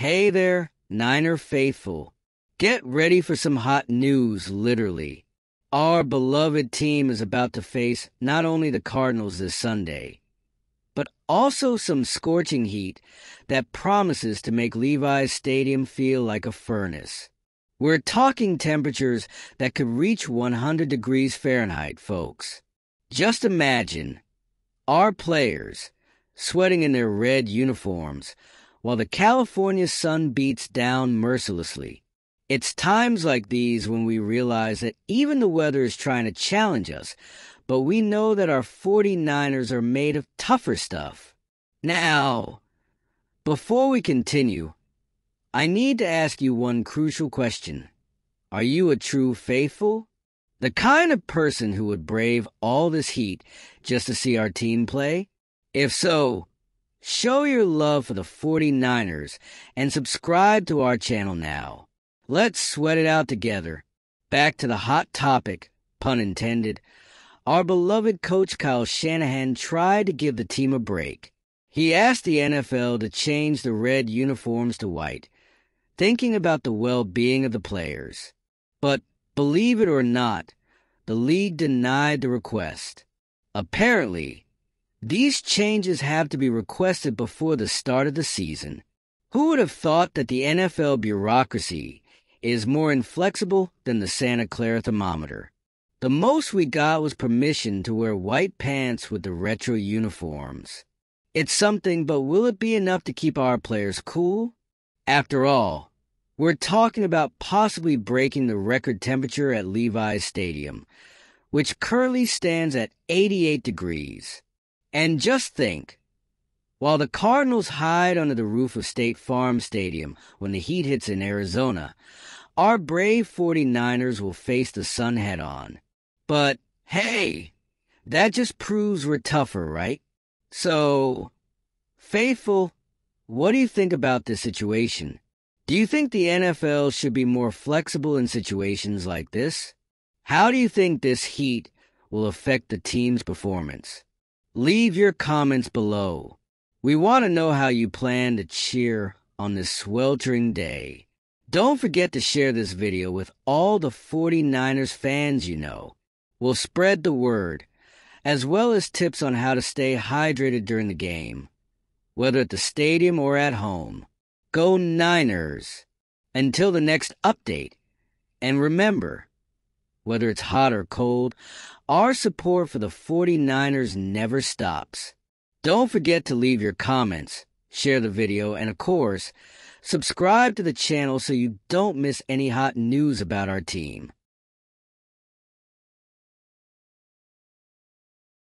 Hey there, Niner faithful. Get ready for some hot news, literally. Our beloved team is about to face not only the Cardinals this Sunday, but also some scorching heat that promises to make Levi's Stadium feel like a furnace. We're talking temperatures that could reach 100 degrees Fahrenheit, folks. Just imagine our players sweating in their red uniforms while the California sun beats down mercilessly. It's times like these when we realize that even the weather is trying to challenge us, but we know that our 49ers are made of tougher stuff. Now, before we continue, I need to ask you one crucial question. Are you a true faithful? The kind of person who would brave all this heat just to see our team play? If so, show your love for the 49ers and subscribe to our channel now. Let's sweat it out together. Back to the hot topic, pun intended. Our beloved coach Kyle Shanahan tried to give the team a break. He asked the NFL to change the red uniforms to white, thinking about the well being of the players. But believe it or not, the league denied the request. Apparently, these changes have to be requested before the start of the season. Who would have thought that the NFL bureaucracy is more inflexible than the Santa Clara thermometer. The most we got was permission to wear white pants with the retro uniforms. It's something, but will it be enough to keep our players cool? After all, we're talking about possibly breaking the record temperature at Levi's Stadium, which currently stands at 88 degrees. And just think, while the Cardinals hide under the roof of State Farm Stadium when the heat hits in Arizona, our brave 49ers will face the sun head on. But hey, that just proves we're tougher, right? So, Faithful, what do you think about this situation? Do you think the NFL should be more flexible in situations like this? How do you think this heat will affect the team's performance? Leave your comments below. We want to know how you plan to cheer on this sweltering day. Don't forget to share this video with all the 49ers fans you know. We'll spread the word, as well as tips on how to stay hydrated during the game, whether at the stadium or at home. Go Niners! Until the next update. And remember, whether it's hot or cold, our support for the 49ers never stops. Don't forget to leave your comments, share the video, and of course, subscribe to the channel so you don't miss any hot news about our team.